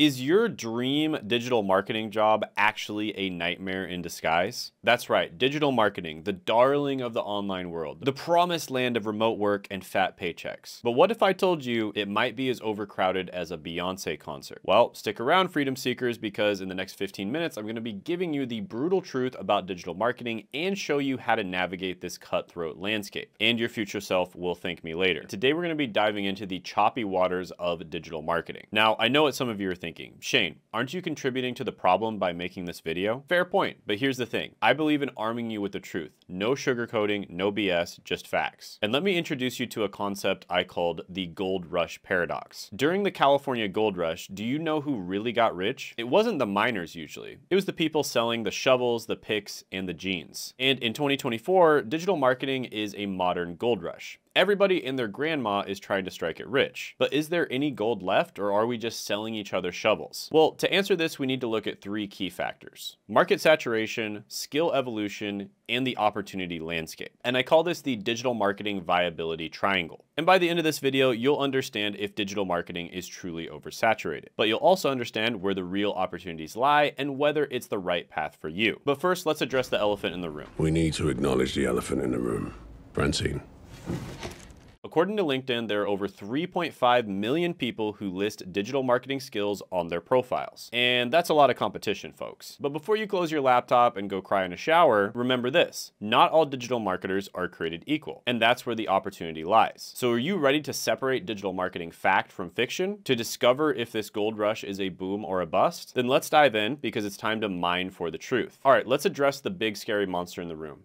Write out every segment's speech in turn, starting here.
Is your dream digital marketing job actually a nightmare in disguise? That's right, digital marketing, the darling of the online world, the promised land of remote work and fat paychecks. But what if I told you it might be as overcrowded as a Beyonce concert? Well, stick around, freedom seekers, because in the next 15 minutes, I'm gonna be giving you the brutal truth about digital marketing and show you how to navigate this cutthroat landscape. And your future self will thank me later. Today, we're gonna be diving into the choppy waters of digital marketing. Now, I know what some of you are thinking thinking, Shane, aren't you contributing to the problem by making this video? Fair point, but here's the thing. I believe in arming you with the truth. No sugarcoating, no BS, just facts. And let me introduce you to a concept I called the gold rush paradox. During the California gold rush, do you know who really got rich? It wasn't the miners usually. It was the people selling the shovels, the picks, and the jeans. And in 2024, digital marketing is a modern gold rush. Everybody and their grandma is trying to strike it rich. But is there any gold left or are we just selling each other shovels? Well, to answer this, we need to look at three key factors. Market saturation, skill evolution, and the opportunity landscape. And I call this the digital marketing viability triangle. And by the end of this video, you'll understand if digital marketing is truly oversaturated. But you'll also understand where the real opportunities lie and whether it's the right path for you. But first, let's address the elephant in the room. We need to acknowledge the elephant in the room. Francine, According to LinkedIn, there are over 3.5 million people who list digital marketing skills on their profiles. And that's a lot of competition, folks. But before you close your laptop and go cry in a shower, remember this, not all digital marketers are created equal. And that's where the opportunity lies. So are you ready to separate digital marketing fact from fiction to discover if this gold rush is a boom or a bust? Then let's dive in because it's time to mine for the truth. All right, let's address the big scary monster in the room.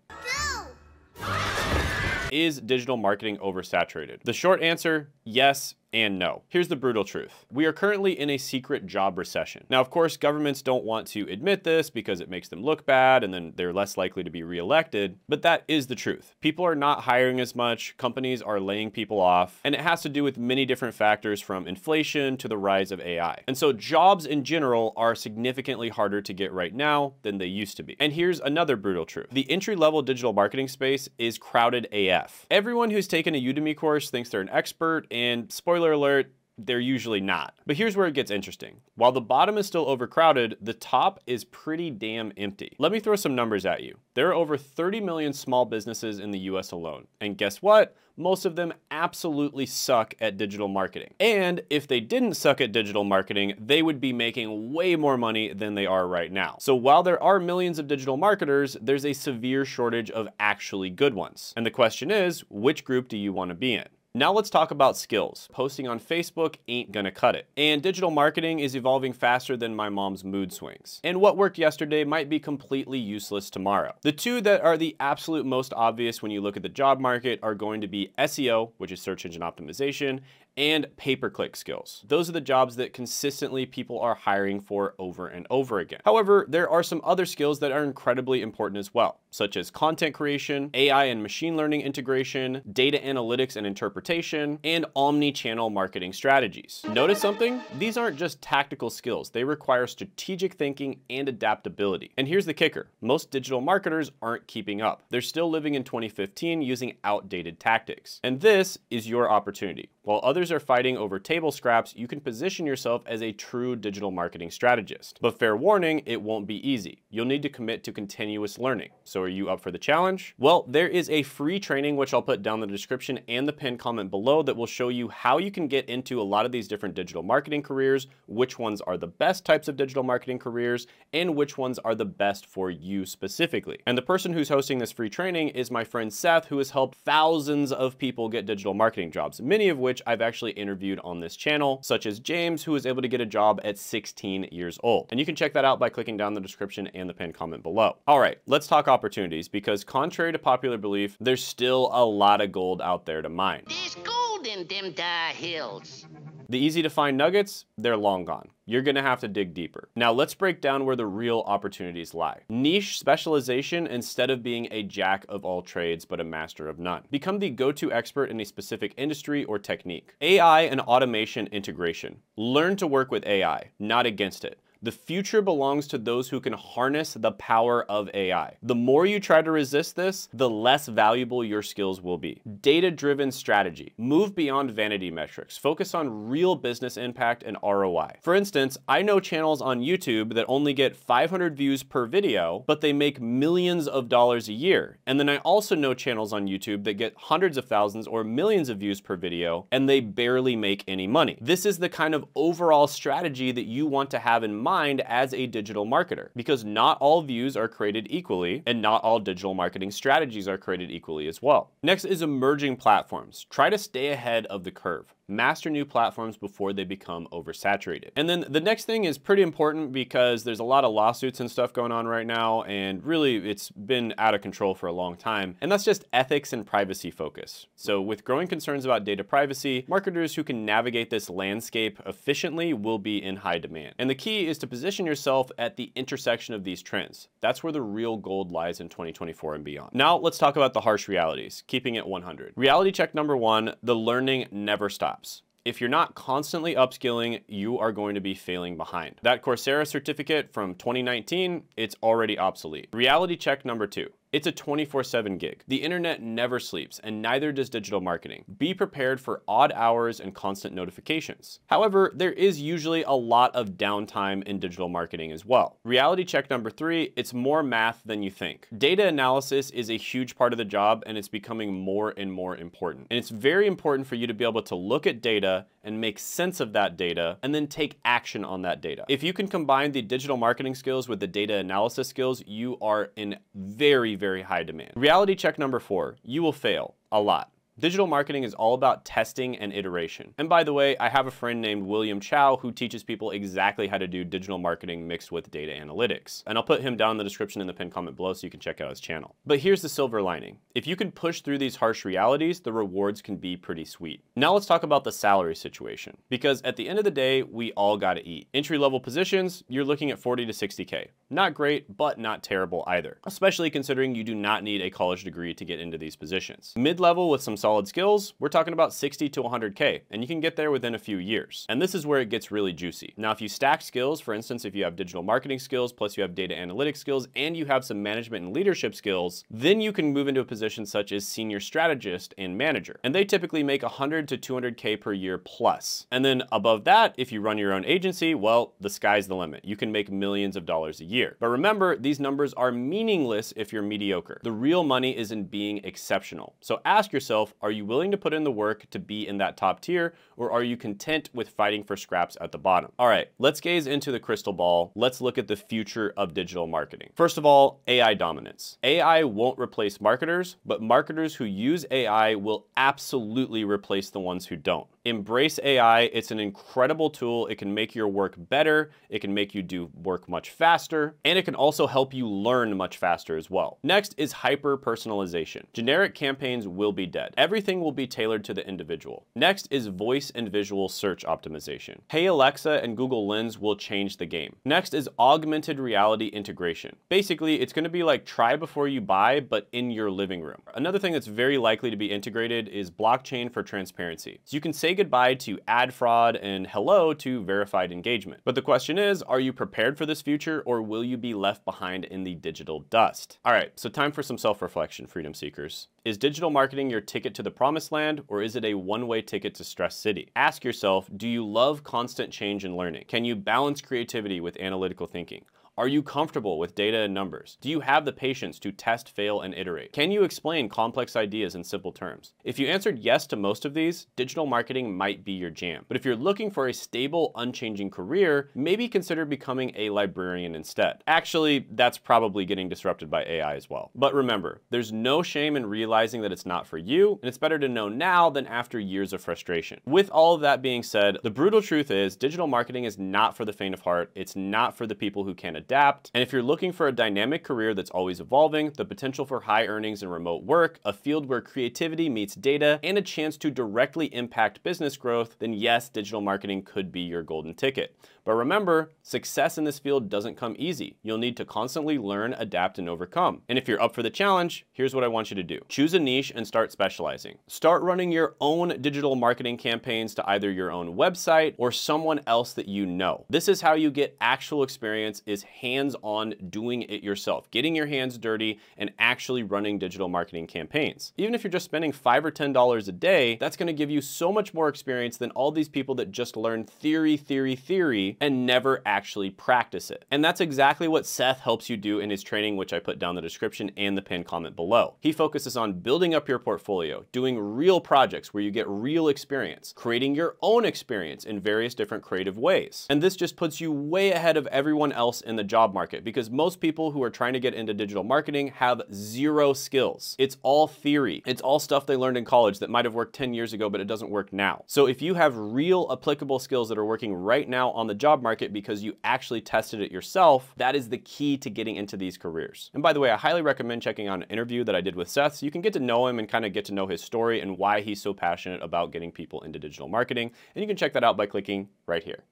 Is digital marketing oversaturated? The short answer, yes, and no. Here's the brutal truth. We are currently in a secret job recession. Now, of course, governments don't want to admit this because it makes them look bad and then they're less likely to be reelected, but that is the truth. People are not hiring as much, companies are laying people off, and it has to do with many different factors from inflation to the rise of AI. And so jobs in general are significantly harder to get right now than they used to be. And here's another brutal truth. The entry-level digital marketing space is crowded AF. Everyone who's taken a Udemy course thinks they're an expert and spoiler spoiler alert, they're usually not. But here's where it gets interesting. While the bottom is still overcrowded, the top is pretty damn empty. Let me throw some numbers at you. There are over 30 million small businesses in the US alone. And guess what? Most of them absolutely suck at digital marketing. And if they didn't suck at digital marketing, they would be making way more money than they are right now. So while there are millions of digital marketers, there's a severe shortage of actually good ones. And the question is, which group do you want to be in? Now let's talk about skills. Posting on Facebook ain't gonna cut it. And digital marketing is evolving faster than my mom's mood swings. And what worked yesterday might be completely useless tomorrow. The two that are the absolute most obvious when you look at the job market are going to be SEO, which is search engine optimization, and pay-per-click skills. Those are the jobs that consistently people are hiring for over and over again. However, there are some other skills that are incredibly important as well, such as content creation, AI and machine learning integration, data analytics and interpretation, and omni-channel marketing strategies. Notice something? These aren't just tactical skills. They require strategic thinking and adaptability. And here's the kicker. Most digital marketers aren't keeping up. They're still living in 2015 using outdated tactics. And this is your opportunity. While others are fighting over table scraps, you can position yourself as a true digital marketing strategist. But fair warning, it won't be easy. You'll need to commit to continuous learning. So are you up for the challenge? Well, there is a free training which I'll put down in the description and the pinned comment below that will show you how you can get into a lot of these different digital marketing careers, which ones are the best types of digital marketing careers, and which ones are the best for you specifically. And the person who's hosting this free training is my friend Seth, who has helped thousands of people get digital marketing jobs, many of which which I've actually interviewed on this channel, such as James, who was able to get a job at 16 years old. And you can check that out by clicking down the description and the pinned comment below. All right, let's talk opportunities because contrary to popular belief, there's still a lot of gold out there to mine. There's gold in them da hills. The easy to find nuggets, they're long gone. You're gonna have to dig deeper. Now let's break down where the real opportunities lie. Niche specialization instead of being a jack of all trades but a master of none. Become the go-to expert in a specific industry or technique. AI and automation integration. Learn to work with AI, not against it. The future belongs to those who can harness the power of AI. The more you try to resist this, the less valuable your skills will be. Data-driven strategy. Move beyond vanity metrics. Focus on real business impact and ROI. For instance, I know channels on YouTube that only get 500 views per video, but they make millions of dollars a year. And then I also know channels on YouTube that get hundreds of thousands or millions of views per video, and they barely make any money. This is the kind of overall strategy that you want to have in mind as a digital marketer, because not all views are created equally, and not all digital marketing strategies are created equally as well. Next is emerging platforms. Try to stay ahead of the curve master new platforms before they become oversaturated. And then the next thing is pretty important because there's a lot of lawsuits and stuff going on right now, and really it's been out of control for a long time. And that's just ethics and privacy focus. So with growing concerns about data privacy, marketers who can navigate this landscape efficiently will be in high demand. And the key is to position yourself at the intersection of these trends. That's where the real gold lies in 2024 and beyond. Now let's talk about the harsh realities, keeping it 100. Reality check number one, the learning never stops stops. If you're not constantly upskilling, you are going to be failing behind. That Coursera certificate from 2019, it's already obsolete. Reality check number two. It's a 24-7 gig. The internet never sleeps, and neither does digital marketing. Be prepared for odd hours and constant notifications. However, there is usually a lot of downtime in digital marketing as well. Reality check number three, it's more math than you think. Data analysis is a huge part of the job, and it's becoming more and more important. And it's very important for you to be able to look at data and make sense of that data, and then take action on that data. If you can combine the digital marketing skills with the data analysis skills, you are in very, very high demand. Reality check number four, you will fail a lot. Digital marketing is all about testing and iteration. And by the way, I have a friend named William Chow who teaches people exactly how to do digital marketing mixed with data analytics. And I'll put him down in the description in the pinned comment below so you can check out his channel. But here's the silver lining. If you can push through these harsh realities, the rewards can be pretty sweet. Now let's talk about the salary situation. Because at the end of the day, we all gotta eat. Entry level positions, you're looking at 40 to 60K. Not great, but not terrible either. Especially considering you do not need a college degree to get into these positions. Mid-level with some solid skills, we're talking about 60 to 100K, and you can get there within a few years. And this is where it gets really juicy. Now, if you stack skills, for instance, if you have digital marketing skills, plus you have data analytics skills, and you have some management and leadership skills, then you can move into a position such as senior strategist and manager. And they typically make 100 to 200K per year plus. And then above that, if you run your own agency, well, the sky's the limit. You can make millions of dollars a year. But remember, these numbers are meaningless if you're mediocre. The real money is in being exceptional. So ask yourself, are you willing to put in the work to be in that top tier, or are you content with fighting for scraps at the bottom? All right, let's gaze into the crystal ball. Let's look at the future of digital marketing. First of all, AI dominance. AI won't replace marketers, but marketers who use AI will absolutely replace the ones who don't. Embrace AI. It's an incredible tool. It can make your work better. It can make you do work much faster, and it can also help you learn much faster as well. Next is hyper personalization. Generic campaigns will be dead. Everything will be tailored to the individual. Next is voice and visual search optimization. Hey Alexa and Google Lens will change the game. Next is augmented reality integration. Basically, it's gonna be like try before you buy, but in your living room. Another thing that's very likely to be integrated is blockchain for transparency. So you can say goodbye to ad fraud and hello to verified engagement. But the question is, are you prepared for this future or will you be left behind in the digital dust? All right, so time for some self-reflection, freedom seekers. Is digital marketing your ticket to the promised land or is it a one-way ticket to stress city? Ask yourself, do you love constant change and learning? Can you balance creativity with analytical thinking? Are you comfortable with data and numbers? Do you have the patience to test, fail, and iterate? Can you explain complex ideas in simple terms? If you answered yes to most of these, digital marketing might be your jam. But if you're looking for a stable, unchanging career, maybe consider becoming a librarian instead. Actually, that's probably getting disrupted by AI as well. But remember, there's no shame in realizing that it's not for you, and it's better to know now than after years of frustration. With all of that being said, the brutal truth is digital marketing is not for the faint of heart. It's not for the people who can't adapt. And if you're looking for a dynamic career that's always evolving, the potential for high earnings and remote work, a field where creativity meets data, and a chance to directly impact business growth, then yes, digital marketing could be your golden ticket. But remember, success in this field doesn't come easy. You'll need to constantly learn, adapt, and overcome. And if you're up for the challenge, here's what I want you to do. Choose a niche and start specializing. Start running your own digital marketing campaigns to either your own website or someone else that you know. This is how you get actual experience is hands-on doing it yourself, getting your hands dirty and actually running digital marketing campaigns. Even if you're just spending five or $10 a day, that's gonna give you so much more experience than all these people that just learn theory, theory, theory, and never actually practice it. And that's exactly what Seth helps you do in his training, which I put down the description and the pinned comment below. He focuses on building up your portfolio, doing real projects where you get real experience, creating your own experience in various different creative ways. And this just puts you way ahead of everyone else in the job market because most people who are trying to get into digital marketing have zero skills. It's all theory. It's all stuff they learned in college that might have worked 10 years ago, but it doesn't work now. So if you have real applicable skills that are working right now on the job market because you actually tested it yourself, that is the key to getting into these careers. And by the way, I highly recommend checking out an interview that I did with Seth so you can get to know him and kind of get to know his story and why he's so passionate about getting people into digital marketing. And you can check that out by clicking right here.